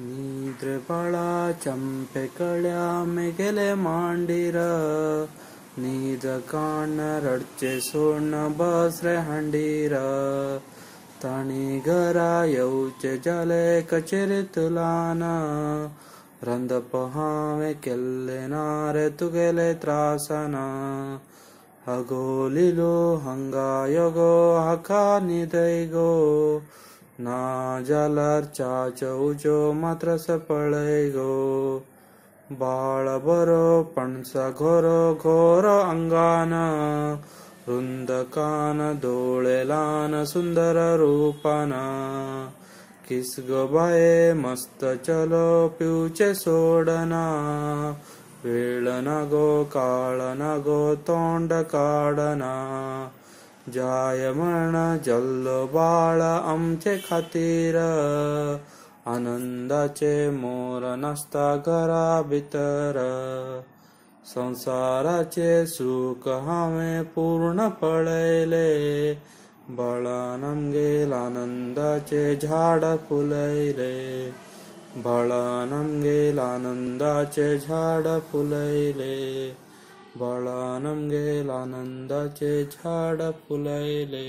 निद्रबळा चंपे कळ्या गेले मांडीर नीद कान रडचे सोडणं बस रे हांडीर ताणी घरा येऊचे जाले कचेरीत लान रंद पहावे केल्ले नारे तुगेले त्रासना हगोलिलो हंगा गो ना जाल्यार च्या उजो मात्र पळय गो बाळ बरो पणसा घोरो घोर अंगान। रुंद कान दोळे लान सुंदर रूपान। जाय म्हण जल्ल बाळ आमचे खातीर. आनंदाचे मोर नासता घरा भितर संसाराचे सुख हांवें पूर्ण पळयले. बळान आमगेल आनंदाचे झाड फुलयले. बळान आमगेल आनंदाचे झाड फुलयले. बळान आनंदाचे झाड फुलयले